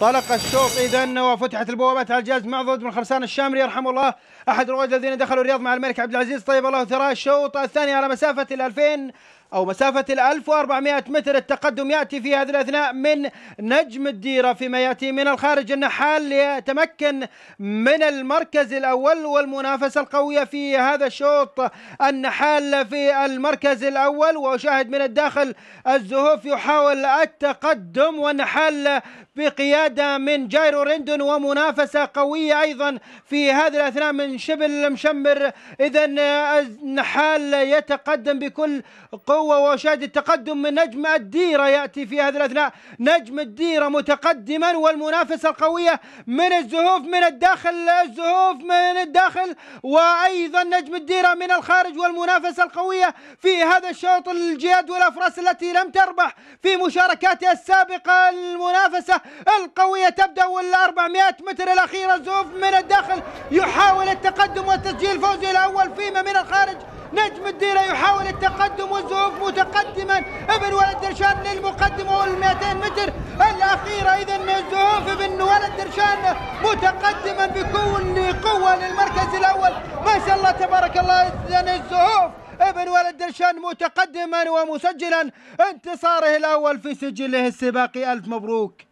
طلق الشوط اذا وفتحت البوابات على الجهاز معضد بن خرسان الشامري يرحمه الله. أحد الرواد الذين دخلوا الرياض مع الملك عبد العزيز. طيب الله ثراه الشوط الثاني على مسافة ال 2000 أو مسافة ال 1400 متر التقدم يأتي في هذه الأثناء من نجم الديرة فيما يأتي من الخارج النحال ليتمكن من المركز الأول والمنافسة القوية في هذا الشوط. النحال في المركز الأول وأشاهد من الداخل الزهوف يحاول التقدم والنحال بقيادة من جايرو ريندون ومنافسة قوية أيضا في هذه الأثناء من شبل مشمر. إذا النحال يتقدم بكل قوة وأشاهد التقدم من نجم الديرة يأتي في هذه الأثناء. نجم الديرة متقدما والمنافسة القوية من الزهوف من الداخل الزهوف من الداخل. وأيضا نجم الديرة من الخارج والمنافسة القوية في هذا الشوط الجياد والأفراس التي لم تربح في مشاركاتها السابقة. المنافسة القوية تبدأ وال 400 متر الأخيرة الزهوف من الداخل يحاول التقدم وتسجيل فوزه الأول فيما من الخارج. نجم الديرة يحاول التقدم متقدما. ابن ولد درشان للمقدمة وال 200 متر. الأخيرة إذا الزهوف ابن ولد درشان متقدما بكل قوة للمركز الأول. ما شاء الله تبارك الله إذا الزهوف ابن ولد درشان متقدما ومسجلا. انتصاره الأول في سجله السباقي. ألف مبروك.